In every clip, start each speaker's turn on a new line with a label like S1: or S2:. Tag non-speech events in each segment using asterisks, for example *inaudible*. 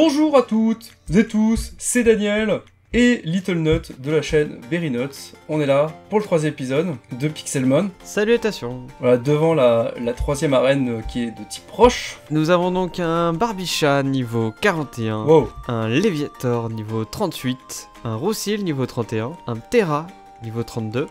S1: Bonjour à toutes et tous, c'est Daniel et Little Nut de la chaîne Berry Nuts. On est là pour le troisième épisode de Pixelmon.
S2: Salutations
S1: Voilà, devant la, la troisième arène qui est de type roche.
S2: Nous avons donc un Barbichat niveau 41,
S1: Wow,
S2: un Léviator niveau 38, un Roussil niveau 31, un Terra niveau 32,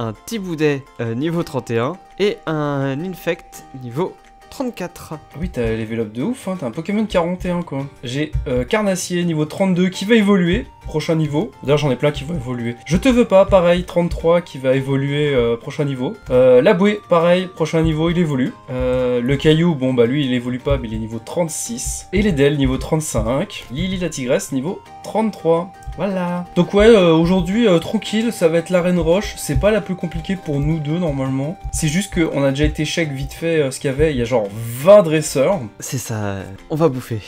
S2: un Tiboudet euh, niveau 31 et un Infect niveau 34.
S1: Ah oui, t'as level up de ouf, hein. t'as un Pokémon 41 quoi. J'ai euh, Carnassier niveau 32 qui va évoluer, prochain niveau. D'ailleurs j'en ai plein qui vont évoluer. Je te veux pas, pareil, 33 qui va évoluer, euh, prochain niveau. Euh, la pareil, prochain niveau, il évolue. Euh, le caillou, bon bah lui il évolue pas, mais il est niveau 36. Et les Del niveau 35. Lily la tigresse niveau 33. Voilà. Donc ouais, euh, aujourd'hui, euh, tranquille, ça va être l'arène roche. C'est pas la plus compliquée pour nous deux, normalement. C'est juste qu'on a déjà été check vite fait euh, ce qu'il y avait. Il y a genre 20 dresseurs.
S2: C'est ça, on va bouffer.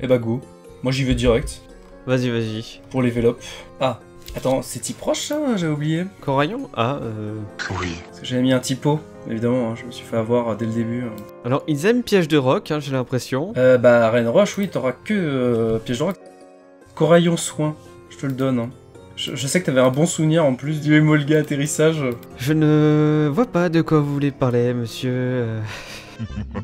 S1: Et bah go. Moi j'y vais direct.
S2: Vas-y, vas-y.
S1: Pour level up. Ah, attends, c'est type proche ça J'ai oublié.
S2: Coraillon Ah, euh...
S1: Parce que j'avais mis un typo. Évidemment, hein, je me suis fait avoir dès le début. hein.
S2: Alors, ils aiment piège de roc, hein, j'ai l'impression.
S1: Euh, bah, arène roche, oui, t'auras que euh, piège de roc. Coraillon soin, je te le donne. hein. Je, je sais que t'avais un bon souvenir en plus du Emolga atterrissage.
S2: Je ne vois pas de quoi vous voulez parler, monsieur. euh. *laughs*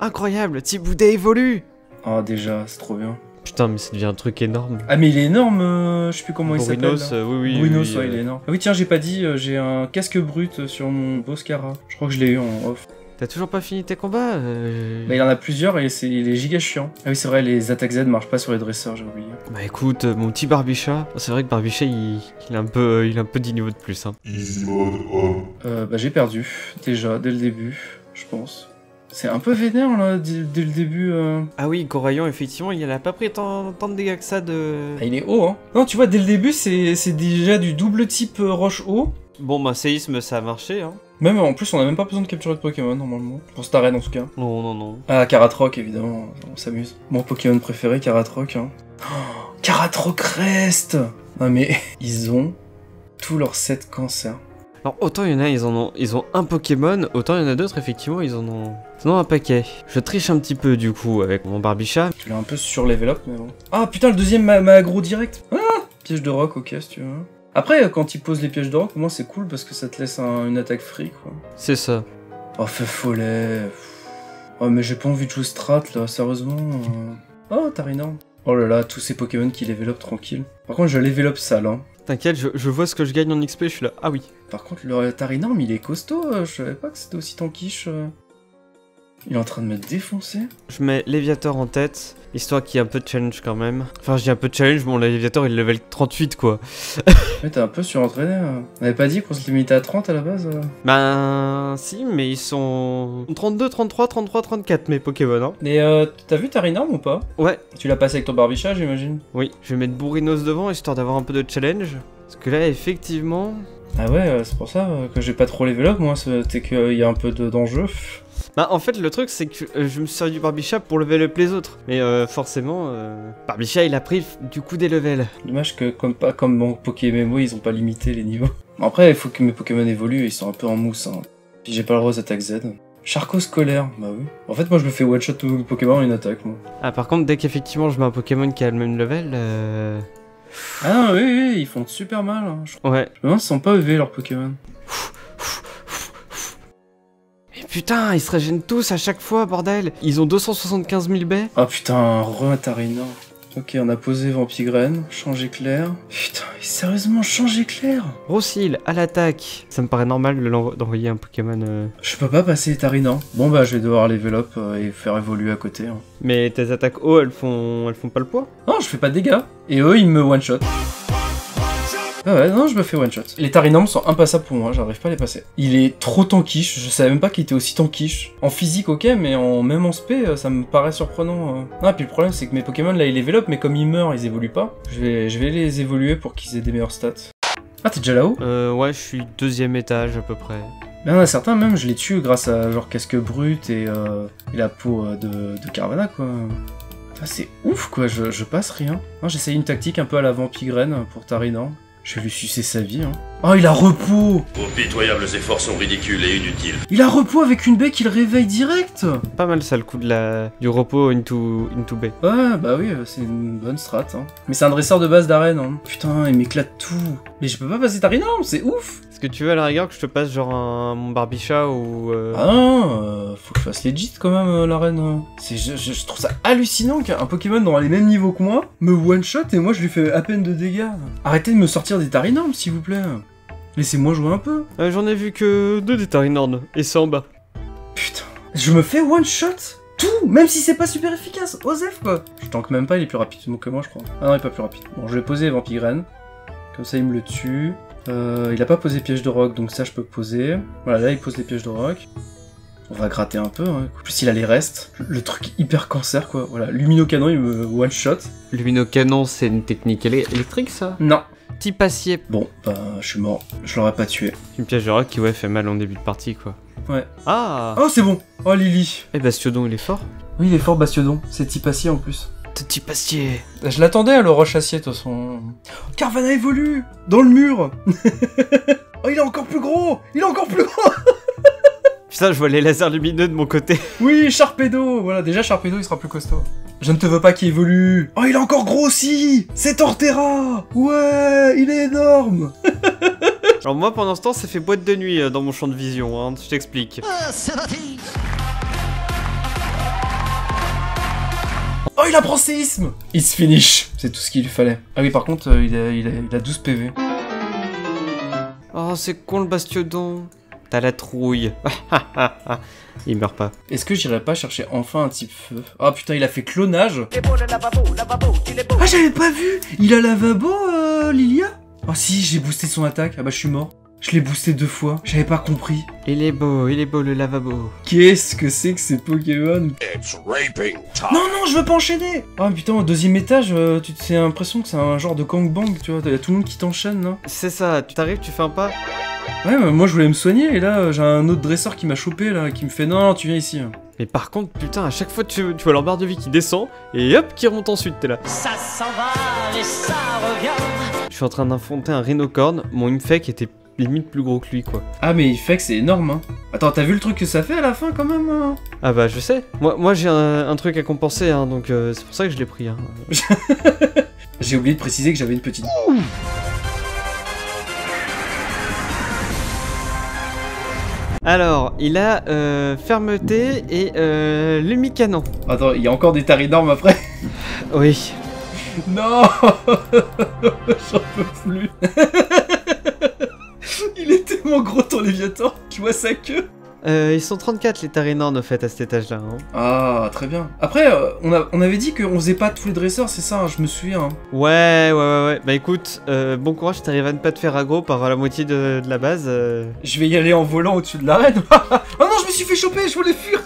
S2: Incroyable, Tiboudet évolue
S1: Ah, déjà, c'est trop bien.
S2: Putain, mais ça devient un truc énorme.
S1: Ah, mais il est énorme, euh, je sais plus comment il s'appelle.
S2: Euh, oui, oui.
S1: Brunos,
S2: oui,
S1: ouais,
S2: euh,
S1: il est énorme. Ah oui, tiens, j'ai pas dit, euh, j'ai un casque brut sur mon Boscara. Je crois que je l'ai eu en off.
S2: T'as toujours pas fini tes combats euh...
S1: Bah, il en a plusieurs et c'est il est giga chiant. Ah oui, c'est vrai, les attaques Z marchent pas sur les dresseurs, j'ai oublié.
S2: Bah écoute, euh, mon petit Barbichat, c'est vrai que Barbichat il, il a un peu il a un peu 10 niveaux de plus hein.
S3: Easy mode homme.
S1: Euh, bah, j'ai perdu, déjà, dès le début, je pense. C'est un peu vénère, là, dès, le début. euh.
S2: Ah oui, Coraillon effectivement, il a pas pris tant, tant de dégâts que ça de
S1: Ah, il est haut, hein. Non, tu vois, dès le début, c'est c'est déjà du double type euh, roche haut.
S2: Bon bah séisme ça a marché hein.
S1: Même, en plus, on a même pas besoin de capturer de Pokémon, normalement. Pour cette arène, en tout cas.
S2: Non non non.
S1: Ah, Karatroc, évidemment, on s'amuse. Mon Pokémon préféré, Karatroc, hein. Oh, Karatroc reste Non, mais *laughs* ils ont tous leurs 7 cancers.
S2: Alors autant il y en a ils en ont ils ont un Pokémon, autant il y en a d'autres effectivement ils en ont ils en ont un paquet. Je triche un petit peu du coup avec mon Barbichat.
S1: Tu l'as un peu sur level up, mais bon. Ah putain, le deuxième m'a m'a aggro direct. Ah Piège de rock, ok, si tu veux. Après, quand il pose les pièges de rock, au moins c'est cool parce que ça te laisse un- une attaque free, quoi.
S2: C'est ça.
S1: Oh, fait follet. Oh, mais j'ai pas envie de jouer strat, là, sérieusement. euh. Oh, Tarinorm. Oh là là, tous ces Pokémon qui up tranquille. Par contre, je up sale, hein.
S2: T'inquiète, je, je vois ce que je gagne en XP, je suis là. Ah oui.
S1: Par contre, le Tarinorm, il est costaud. euh, Je savais pas que c'était aussi tankish. Il est en train de me défoncer.
S2: Je mets Léviator en tête, histoire qu'il y ait un peu de challenge quand même. Enfin je dis un peu de challenge, bon Léviator il est level 38 quoi.
S1: Mais t'es un peu surentraîné. hein. On avait pas dit qu'on se limitait à 30 à la base euh
S2: Ben si, mais ils sont 32, 33, 33, 34 mes Pokémon hein.
S1: Mais euh, t'as vu Tarinorm ou pas?
S2: Ouais,
S1: Tu l'as passé avec ton Barbichat, j'imagine
S2: oui, je vais mettre Bourrinos devant histoire d'avoir un peu de challenge. Parce que là effectivement...
S1: Ah ouais, euh, c'est pour ça euh, que j'ai pas trop level up, moi, c'était qu'il y a un peu de- d'enjeu.
S2: Bah en fait le truc c'est que euh, je me suis servi du Barbichat pour level up les autres. Mais euh, forcément, euh, Barbichat il a pris du coup des levels.
S1: Dommage que, comme pas comme mon Pokémon, ils ont pas limité les niveaux. Après, il faut que mes Pokémon évoluent, ils sont un peu en mousse. Hein. Puis j'ai pas le rose attaque Z. Charco scolaire, bah oui. En fait, moi je me fais one shot tous mes Pokémon en une attaque, moi.
S2: Ah par contre dès qu'effectivement je mets un Pokémon qui a le même level... Euh...
S1: Ah non, oui, oui, ils font super mal. Hein. Je
S2: Ouais.
S1: me demande s'ils sont pas EV leurs Pokémon.
S2: Putain, ils se régènent tous à chaque fois, bordel Ils ont 275 000 baies
S1: Ah putain, re-Atarina. Ok, on a posé Vampigraine, changé clair. Putain, sérieusement, changé clair
S2: Rossil, à l'attaque Ça me paraît normal d'envoyer un Pokémon... euh,
S1: Je peux pas passer Tarinan. Bon bah je vais devoir level up euh, et faire évoluer à côté. hein.
S2: Mais tes attaques haut, elles font... elles font pas le poids?
S1: Non, je fais pas de dégâts. Et eux, ils me one shot. Ah ouais, non, je me fais one shot. Les Tarinorms sont impassables pour moi, j'arrive pas à les passer. Il est trop tankish, je savais même pas qu'il était aussi tankish. En physique, ok, mais en même en spé, euh, ça me paraît surprenant. Ah, puis le problème, c'est que mes Pokémon, là, ils level up, mais comme ils meurent, ils évoluent pas. Je vais, je vais les évoluer pour qu'ils aient des meilleurs stats. Ah, t'es déjà là-haut?
S2: Euh, ouais, je suis deuxième étage à peu près.
S1: Mais il y en a certains, même, je les tue grâce à genre casque brut et, euh, et la peau de, de Carvana, quoi. Ah, c'est ouf, quoi, je, je passe rien. J'essaye une tactique un peu à la Vampigraine pour Tarinan. Je vais lui sucer sa vie, hein. Oh, il a repos
S3: Vos pitoyables efforts sont ridicules et inutiles.
S1: Il a repos avec une baie qui le réveille direct
S2: Pas mal ça le coup de la... du repos into, into bay.
S1: Ouais, bah oui, euh, c'est une bonne strat. Hein. Mais c'est un dresseur de base d'arène. Hein. Putain, il m'éclate tout. Mais je peux pas passer Tarinarm, c'est ouf
S2: que tu veux à la rigueur que je te passe genre un, mon Barbichat ou... euh,
S1: Ah non, euh, faut que je fasse legit quand même euh, l'arène. hein. C'est, je, je- je trouve ça hallucinant qu'un Pokémon dans les mêmes niveaux que moi me one-shot et moi je lui fais à peine de dégâts. Arrêtez de me sortir des Tarinarm s'il vous plaît. Laissez-moi jouer un peu.
S2: J'en ai vu que deux des Tarinorn, et c'est en bas.
S1: Putain, je me fais one-shot tout, même si c'est pas super efficace. Osef quoi. Je tank même pas, il est plus rapide que moi je crois. Ah non, il est pas plus rapide. Bon, je vais poser Vampigraine. Comme ça il me le tue. Euh, il a pas posé piège de rock, donc ça je peux poser. Voilà, là il pose les pièges de rock. On va gratter un peu. Hein. En plus, il a les restes. Le truc hyper cancer, quoi. Voilà, Luminocanon, il me one-shot.
S2: Luminocanon, c'est une technique éle- électrique ça?
S1: Non.
S2: Petit passier.
S1: Bon, bah, je suis mort. Je l'aurais pas tué.
S2: Une piège de rock qui ouais fait mal en début de partie quoi.
S1: Ouais.
S2: Ah
S1: Oh, c'est bon Oh, Lily
S2: Et Bastiodon il est fort
S1: Oui, il est fort, Bastiodon. C'est type acier, en plus.
S2: Petit passier
S1: Je l'attendais, le roche acier, de toute façon. Carvana évolue Dans le mur. *laughs* Oh, il est encore plus gros. Il est encore plus gros. *laughs*
S2: Putain, je vois les lasers lumineux de mon côté.
S1: Oui, Sharpedo. Voilà, déjà, Sharpedo, il sera plus costaud. Je ne te veux pas qu'il évolue. Oh, il est encore grossi C'est Torterra. Ouais Il est énorme. *laughs*
S2: Alors moi pendant ce temps ça fait boîte de nuit euh, dans mon champ de vision, hein, je t'explique.
S1: Oh, il apprend séisme It's finish C'est tout ce qu'il lui fallait. Ah oui, par contre, euh, il, a, il, a, il a 12 PV.
S2: Oh c'est con le Bastiodon. T'as la trouille. *laughs* il meurt pas.
S1: Est-ce que j'irais pas chercher enfin un type feu? Ah putain, il a fait clonage Ah, j'avais pas vu Il a lavabo, euh, Lilia? Oh si, j'ai boosté son attaque. Ah bah, je suis mort. Je l'ai boosté deux fois. J'avais pas compris.
S2: Il est beau, il est beau le lavabo.
S1: Qu'est-ce que c'est que ces Pokémon?
S3: It's raping time.
S1: Non, non, je veux pas enchaîner Ah putain, au deuxième étage, euh, tu t'as l'impression que c'est un genre de gangbang, tu vois. Y'a tout le monde qui t'enchaîne, là.
S2: C'est ça, tu t'arrives, tu fais un pas.
S1: Ouais, bah, moi je voulais me soigner, et là, euh, j'ai un autre dresseur qui m'a chopé, là, qui me fait non, non, tu viens ici.
S2: Mais par contre, putain, à chaque fois tu, tu vois leur barre de vie qui descend et hop, qui remonte ensuite, t'es là.
S4: Ça s'en va et ça revient.
S2: Je suis en train d'infronter un rhinocorn, mon Infect était limite plus gros que lui quoi.
S1: Ah, mais il fait que c'est énorme, hein. Attends, t'as vu le truc que ça fait à la fin, quand même hein?
S2: Ah bah je sais, moi, moi j'ai un, un truc à compenser, hein, donc euh, c'est pour ça que je l'ai pris. Hein. *laughs*
S1: J'ai oublié de préciser que j'avais une petite.
S2: Alors, il a euh, fermeté et euh, lumicanon.
S1: Attends, il y a encore des tarinormes après?
S2: Oui. *laughs*
S1: Non *laughs* J'en peux plus tellement gros ton Léviathan, tu vois sa queue
S2: Euh, ils sont 34 les Tarinorn au fait à cet étage-là. Hein.
S1: Ah, très bien. Après, euh, on, a, on avait dit qu'on faisait pas tous les dresseurs, c'est ça, hein, je me souviens. hein.
S2: Ouais, ouais, ouais, ouais. Bah écoute, euh, bon courage, t'arrives à ne pas te faire aggro par la moitié de, de la base. euh.
S1: Je vais y aller en volant au-dessus de l'arène. oh *laughs* non, je me suis fait choper, je voulais fuir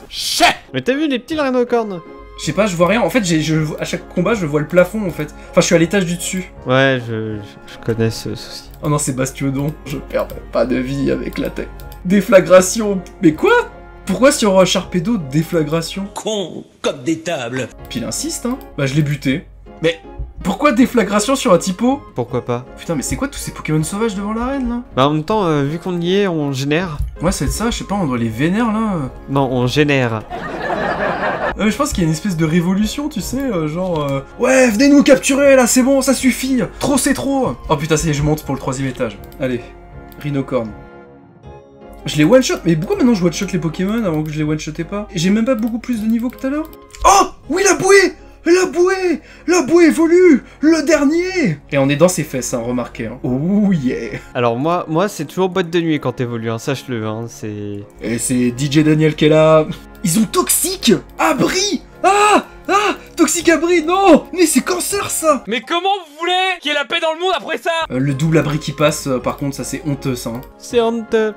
S2: Mais t'as vu les petits rhinocornes
S1: Je sais pas, je vois rien. En fait, j'ai, je, à chaque combat, je vois le plafond, en fait. Enfin, je suis à l'étage du dessus.
S2: Ouais, je, je, je connais ce souci.
S1: Oh non, c'est Bastiodon. Je perdrai pas de vie avec la tête. Déflagration. Mais quoi? Pourquoi sur Sharpedo, déflagration?
S4: Con comme des tables.
S1: Puis il insiste, hein. Bah, je l'ai buté. Mais pourquoi déflagration sur un typo?
S2: Pourquoi pas?
S1: Putain, mais c'est quoi tous ces Pokémon sauvages devant l'arène, là?
S2: Bah en même temps, euh, vu qu'on y est, on génère.
S1: Ouais, c'est ça, je sais pas, on doit les vénère, là.
S2: Non, on génère.
S1: Euh, je pense qu'il y a une espèce de révolution, tu sais, euh, genre... euh, Ouais, venez nous capturer, là, c'est bon, ça suffit. Trop, c'est trop. Oh putain, ça y est, je monte pour le troisième étage. Allez, Rhinocorn. Je les one-shot, mais pourquoi maintenant je one-shot les Pokémon avant que je les one-shotais pas? J'ai même pas beaucoup plus de niveau que tout à l'heure. Oh! Oui, la bouée La bouée La bouée évolue Le dernier Et on est dans ses fesses, hein, remarquez. Hein. Oh yeah
S2: Alors moi, moi c'est toujours boîte de nuit quand t'évolues, hein, sache-le, hein, c'est...
S1: Et c'est DJ Daniel qui est là. Ils ont Toxique Abri Ah Ah Toxique Abri, non Mais c'est cancer ça
S5: Mais comment vous voulez qu'il y ait la paix dans le monde après ça?
S1: Euh, Le double abri qui passe, euh, par contre, ça c'est honteux ça. hein.
S2: C'est honteux.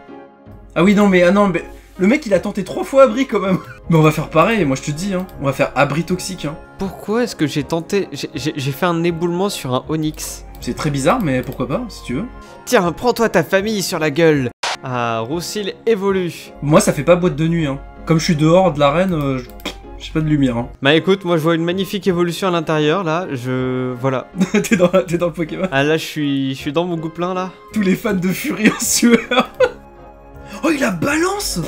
S1: Ah oui, non, mais, ah non, mais le mec il a tenté trois fois abri quand même. *laughs* Mais on va faire pareil, moi je te dis, hein. On va faire abri toxique, hein.
S2: Pourquoi est-ce que j'ai tenté... j'ai- fait un éboulement sur un Onyx.
S1: C'est très bizarre, mais pourquoi pas, si tu veux.
S2: Tiens, prends-toi ta famille sur la gueule Ah, Roussil évolue.
S1: Moi ça fait pas boîte de nuit, hein. Comme je suis dehors de l'arène, euh, je- J'ai pas de lumière. Hein.
S2: Bah écoute, moi je vois une magnifique évolution à l'intérieur là, je... Voilà. *laughs*
S1: t'es dans, dans le Pokémon.
S2: Ah là je suis, je suis dans mon gouppelin là.
S1: Tous les fans de Fury en sueur. *laughs* oh, il a balance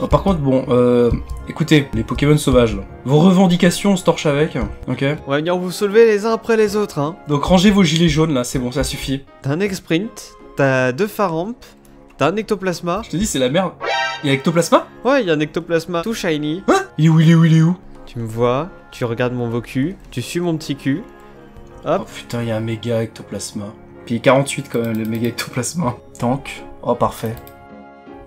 S1: Oh, par contre, bon, euh, écoutez, les Pokémon sauvages, là. vos revendications, on se torche avec, ok
S2: On va venir vous soulever les uns après les autres hein.
S1: Donc rangez vos gilets jaunes, là, c'est bon, ça suffit.
S2: T'as un X-Sprint, t'as deux Faramp, t'as un Ectoplasma.
S1: Je te dis, c'est la merde. Il y a Ectoplasma?
S2: Ouais, il y a un Ectoplasma tout shiny.
S1: Hein? Il est où, il est où, il est où?
S2: Tu me vois, tu regardes mon beau cul, tu suis mon petit cul. Hop.
S1: Oh putain, il y a un méga Ectoplasma. Puis 48 quand même, le méga Ectoplasma. Tank. Oh, parfait.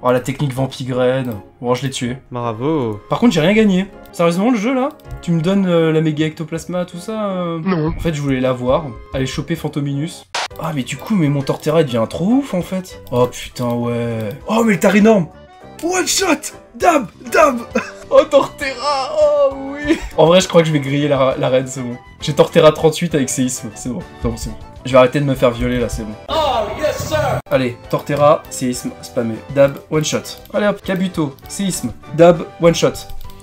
S1: Oh, la technique Vampigraine. Bon, je l'ai tué.
S2: Bravo.
S1: Par contre, j'ai rien gagné. Sérieusement, le jeu là? Tu me donnes euh, la méga ectoplasma, tout ça euh?
S3: Non.
S1: En fait, je voulais l'avoir, aller choper Fantominus. Ah, mais du coup, mais mon Torterra il devient trop ouf en fait. Oh putain, ouais. Oh, mais le tar énorme One shot Dab Dab *laughs* Oh, Torterra Oh oui En vrai, je crois que je vais griller la, la reine, c'est bon. J'ai Torterra 38 avec séisme, c'est bon. C'est bon, c'est bon. Je vais arrêter de me faire violer là, c'est bon.
S4: Oh, yes, sir!
S1: Allez, Torterra, séisme, spammé. Dab, one shot. Allez hop, Kabuto, séisme, dab, one shot.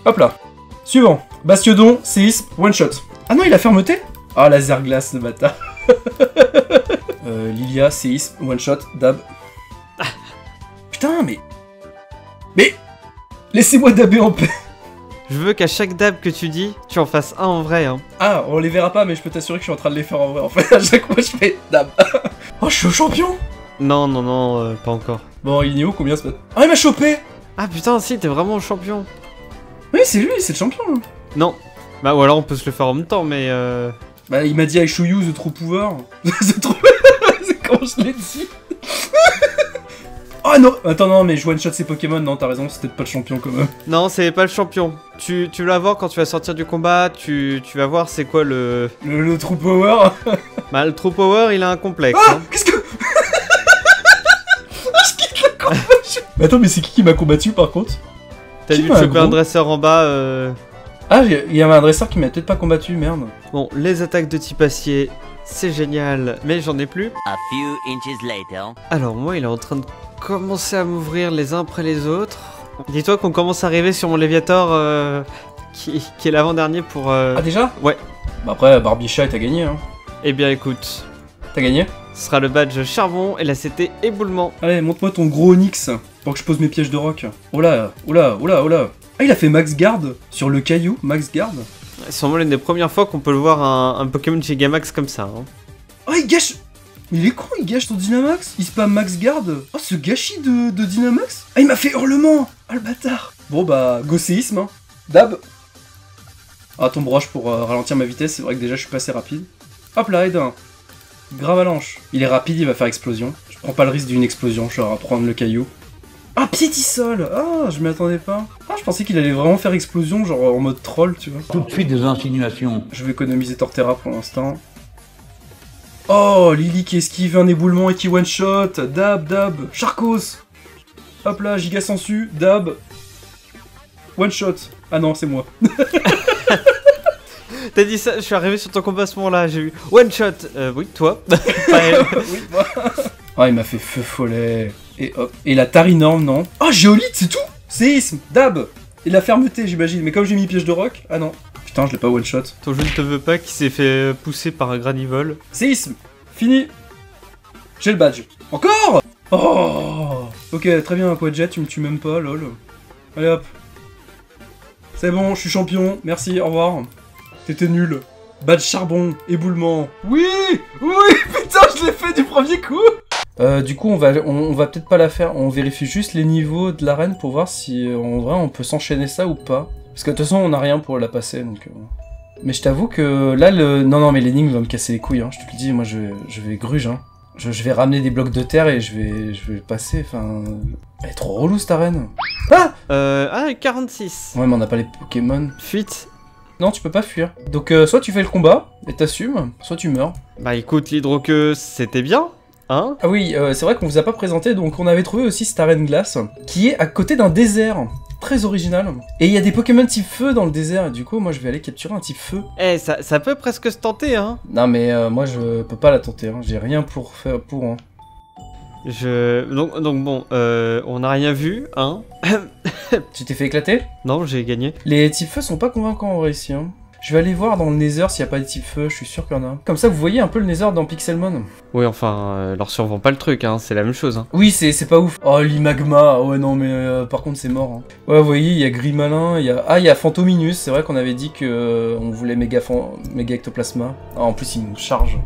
S1: Hop là. Suivant. Bastiodon, séisme, one shot. Ah non, il a fermeté? Ah, laser glace, le bâtard. *laughs* euh, Lilia, séisme, one shot, dab. Ah. Putain, mais. Mais. Laissez-moi dabber en paix.
S2: Je veux qu'à chaque dab que tu dis, tu en fasses un en vrai hein.
S1: Ah, on les verra pas, mais je peux t'assurer que je suis en train de les faire en vrai. En fait, *laughs* à chaque fois, je fais dab. *laughs* oh, je suis au champion
S2: Non, non, non, euh, pas encore.
S1: Bon, Inéo, combien se passe Ah, il m'a chopé
S2: Ah putain, si, t'es vraiment champion.
S1: Oui, c'est lui, c'est le champion. là.
S2: Non. Bah ou alors on peut se le faire en même temps, mais euh...
S1: Bah, il m'a dit I show you the true pouvoir. *laughs* the true... c'est quand je l'ai dit. Oh non Attends, non, mais je one shot ces Pokémon, non, t'as raison, c'est peut-être pas le champion quand même.
S2: Non, c'est pas le champion. Tu, tu vas voir quand tu vas sortir du combat, tu, tu vas voir c'est quoi le...
S1: Le, le true power. *laughs*
S2: Bah le True Power, il a un complexe.
S1: Ah
S2: hein.
S1: Qu'est-ce que. je quitte le combat je- Mais attends, mais c'est qui qui m'a combattu par contre?
S2: T'as dû choper un dresseur en bas. euh.
S1: Ah, il y avait un dresseur qui m'a peut-être pas combattu, merde.
S2: Bon, les attaques de type acier, c'est génial, mais j'en ai plus.
S4: A few inches later.
S2: Alors moi, il est en train de commencer à m'ouvrir les uns après les autres. Dis-toi qu'on commence à arriver sur mon Léviator euh, qui, qui est l'avant-dernier pour... euh,
S1: Ah, déjà?
S2: Ouais.
S1: Bah après, Barbichat, t'as gagné, hein.
S2: Eh bien écoute,
S1: T'as gagné?
S2: Ce sera le badge charbon et là c'était éboulement.
S1: Allez, montre-moi ton gros Onyx pour que je pose mes pièges de rock. Oh là, oh là, oh là, oh là. Ah, il a fait Max Guard sur le caillou, Max Guard?
S2: C'est sûrement l'une des premières fois qu'on peut le voir un, un Pokémon chez Gamax comme ça. hein.
S1: Oh, il gâche Mais il est con, il gâche ton Dynamax Il spam Max Guard Oh, ce gâchis de, Dynamax Ah, il m'a fait hurlement Ah, le bâtard Bon, bah, go séisme, hein. Dab Ah, ton broche pour euh, ralentir ma vitesse, c'est vrai que déjà je suis pas assez rapide. Hop là, aide Gravalanche. Il est rapide, il va faire explosion. Je prends pas le risque d'une explosion, genre à prendre le caillou. Ah, piétisol Ah, je m'y attendais pas. Ah, je pensais qu'il allait vraiment faire explosion, genre en mode troll, tu vois.
S6: Tout de suite des insinuations.
S1: Je vais économiser Torterra pour l'instant. Oh, Lily qui esquive un éboulement et qui one-shot. Dab, dab. Charcos. Hop là, giga sensu. Dab. One-shot. Ah non, c'est moi. *laughs*
S2: T'as dit ça, je suis arrivé sur ton combat à ce moment-là, j'ai eu one shot. Euh, oui, toi. *laughs* *laughs*
S1: Oui, moi. Ah, il m'a fait feu follet. Et hop. Et la tarinorme, non. Ah, géolite, c'est tout Séisme. Dab. Et la fermeté, j'imagine. Mais comme j'ai mis piège de rock. Ah non. Putain, je l'ai pas one-shot.
S2: Ton jeu ne te veut pas qui s'est fait pousser par un granivole.
S1: Séisme Fini J'ai le badge. Encore? Oh Ok, très bien, Quadjet, tu me tues même pas, lol. Allez hop. C'est bon, je suis champion, merci, au revoir. T'étais nul. Badge charbon, éboulement. Oui Oui Putain, je l'ai fait du premier coup euh, du coup, on va, on, on va peut-être pas la faire. On vérifie juste les niveaux de l'arène pour voir si euh, en vrai on peut s'enchaîner ça ou pas. Parce que de toute façon, on a rien pour la passer, donc. euh. Mais je t'avoue que là, le. Non, non, mais l'énigme va me casser les couilles, hein. Je te le dis, moi, je, je vais gruge, hein. Je, je vais ramener des blocs de terre et je vais, je vais passer, enfin. Elle est trop relou cette arène. Ah
S2: Euh, ah, 46.
S1: Ouais, mais on n'a pas les Pokémon.
S2: Fuite.
S1: Non, tu peux pas fuir. Donc, euh, soit tu fais le combat et t'assumes, soit tu meurs.
S2: Bah écoute, l'hydroqueuse, c'était bien. Hein
S1: Ah oui, euh, c'est vrai qu'on vous a pas présenté, donc on avait trouvé aussi arène glace, qui est à côté d'un désert. Très original. Et il y a des Pokémon type feu dans le désert, et du coup, moi je vais aller capturer un type feu.
S2: Eh, ça, ça peut presque se tenter, hein.
S1: Non, mais euh, moi je peux pas la tenter, hein. j'ai rien pour faire pour. Hein.
S2: Je... Donc, donc bon, euh, on n'a rien vu, hein.
S1: Tu t'es fait éclater?
S2: Non, j'ai gagné.
S1: Les types feu sont pas convaincants en vrai ici. Hein. Je vais aller voir dans le Nether s'il y a pas de type feu, je suis sûr qu'il y en a. Comme ça, vous voyez un peu le Nether dans Pixelmon.
S2: Oui, enfin, euh, leur survend pas le truc, hein, c'est la même chose. Hein.
S1: Oui, c'est pas ouf. Oh, l'imagma. Ouais, non, mais euh, par contre, c'est mort. hein. Ouais, vous voyez, il y a Grimalin, il y a. Ah, il y a Phantominus. C'est vrai qu'on avait dit que euh, on voulait méga, fan- méga ectoplasma. Ah, en plus, il me charge.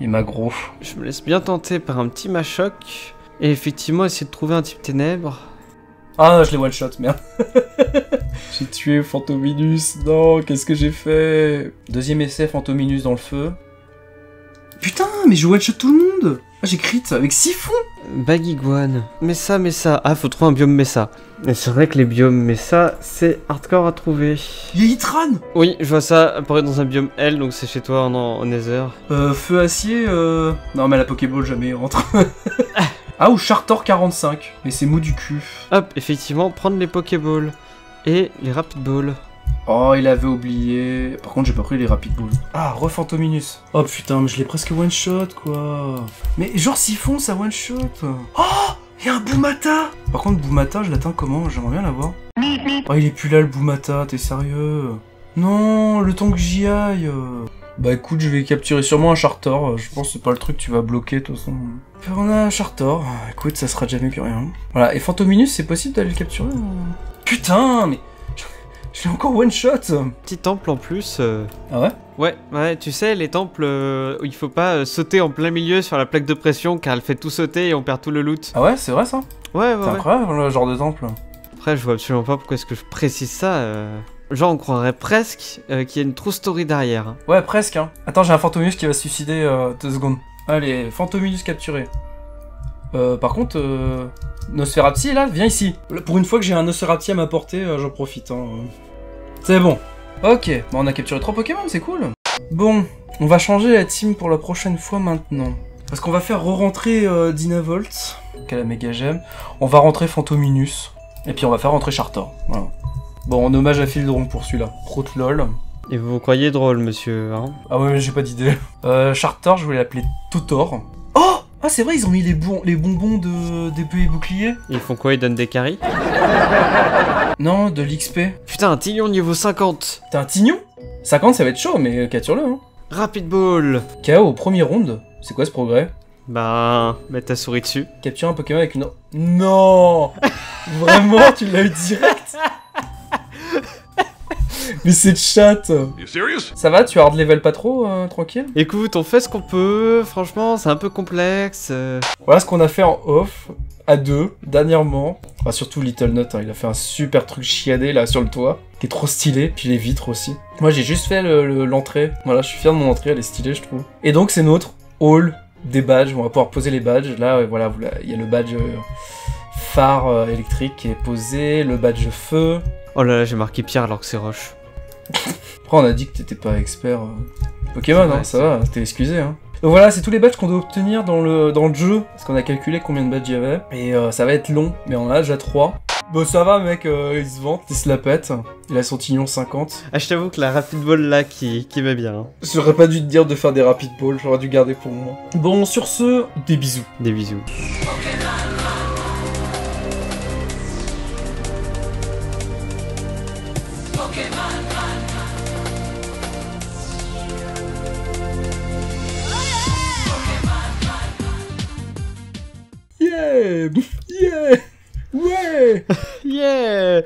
S1: Il m'a gros.
S2: Je me laisse bien tenter par un petit machoc. Et effectivement, essayer de trouver un type ténèbres.
S1: Ah, je l'ai one shot, merde. *laughs* j'ai tué Phantominus. Non, qu'est-ce que j'ai fait? Deuxième essai, Phantominus dans le feu. Putain, mais je one shot tout le monde. Ah, j'ai crit avec Siphon.
S2: Bagiguane. Mais ça, mais ça. Ah, faut trouver un biome Messa. Et c'est vrai que les biomes Messa, c'est hardcore à trouver.
S1: Il y a Itran.
S2: Oui, je vois ça apparaître dans un biome L, donc c'est chez toi en, en Nether.
S1: Euh, feu acier, euh... Non, mais la Pokéball jamais rentre. *laughs* ah, ou Chartor 45. Mais c'est mou du cul.
S2: Hop, effectivement, prendre les Pokéballs. Et les Rapid Balls.
S1: Oh, il avait oublié. Par contre, j'ai pas pris les Rapid Balls. Ah, refantominus. Oh putain, mais je l'ai presque one shot quoi. Mais genre Siphon, ça one shot. Oh, il y a un Boumata. Par contre, Boumata, je l'atteins comment? J'aimerais bien l'avoir. Oh, il est plus là le Boumata, t'es sérieux? Non, le temps que j'y aille. Bah écoute, je vais capturer sûrement un Chartor. Je pense que c'est pas le truc que tu vas bloquer de toute façon. On a un Chartor. Écoute, ça sera déjà mieux que rien. Voilà, et Phantominus, c'est possible d'aller le capturer euh? Putain, mais. je- l'ai encore one shot
S2: Petit temple en plus. euh,
S1: Ah ouais?
S2: Ouais, ouais, tu sais, les temples euh, où il faut pas euh, sauter en plein milieu sur la plaque de pression car elle fait tout sauter et on perd tout le loot.
S1: Ah ouais, c'est vrai ça?
S2: Ouais, ouais,
S1: C'est
S2: ouais.
S1: incroyable le genre de temple.
S2: Après, je vois absolument pas pourquoi est-ce que je précise ça. euh. Genre, on croirait presque qu'il y a une true story derrière.
S1: Ouais, presque hein. Attends, j'ai un Phantominus qui va se suicider deux secondes. Allez, Phantominus capturé. Euh, par contre, euh, Nosferapti là, viens ici. Pour une fois que j'ai un Nosferapti à m'apporter, euh, j'en profite. Hein. C'est bon. Ok, bon, on a capturé trois Pokémon, c'est cool. Bon, on va changer la team pour la prochaine fois maintenant. Parce qu'on va faire re-rentrer euh, Dynavolt, qu'elle a méga gemme. On va rentrer Phantominus. Et puis on va faire rentrer Chartor. Voilà. Bon, en hommage à Fildron pour celui-là. Prout lol.
S2: Et vous vous croyez drôle, monsieur, hein?
S1: Ah ouais, mais j'ai pas d'idée. Euh, Chartor, je voulais l'appeler Totor. Ah, c'est vrai, ils ont mis les, bon- les bonbons de d'épée et bouclier
S2: Ils font quoi Ils donnent des carries
S1: Non, de l'XP.
S2: Putain, un Tilion niveau 50
S1: T'as un tignon? 50, ça va être chaud, mais capture-le, hein.
S2: Rapid Ball
S1: KO au premier round. C'est quoi ce progrès?
S2: Bah, mets ta souris dessus.
S1: Capture un Pokémon avec une... Non *laughs* Vraiment, tu l'as eu direct? *laughs* Mais c'est chat
S3: You serious?
S1: Ça va, tu hard level pas trop, euh, tranquille?
S2: Écoute, on fait ce qu'on peut, franchement, c'est un peu complexe. euh.
S1: Voilà ce qu'on a fait en off, à deux, dernièrement. Enfin, surtout Little Nut, hein, il a fait un super truc chiadé là sur le toit, qui est trop stylé, puis les vitres aussi. Moi j'ai juste fait le- le- l'entrée, voilà, je suis fier de mon entrée, elle est stylée je trouve. Et donc c'est notre hall des badges, on va pouvoir poser les badges. Là, euh, voilà, il y a le badge euh, phare électrique qui est posé, le badge feu.
S2: Oh là là, j'ai marqué Pierre alors que c'est Roche.
S1: Après on a dit que t'étais pas expert euh, Pokémon,
S2: vrai,
S1: hein, ça va, t'es excusé hein. Donc voilà, c'est tous les badges qu'on doit obtenir dans le, dans le jeu, parce qu'on a calculé combien de badges il y avait, et euh, ça va être long, mais on en a déjà 3. Bon ça va mec, euh, il se vante, il se la pète, il a son tignon 50.
S2: Ah, je t'avoue que la Rapid Ball là qui, qui met bien. hein.
S1: J'aurais pas dû te dire de faire des rapid balls, j'aurais dû garder pour moi. Bon, sur ce, des bisous.
S2: Des bisous. *laughs*
S1: Yeah. Ouais. *laughs*
S2: Yeah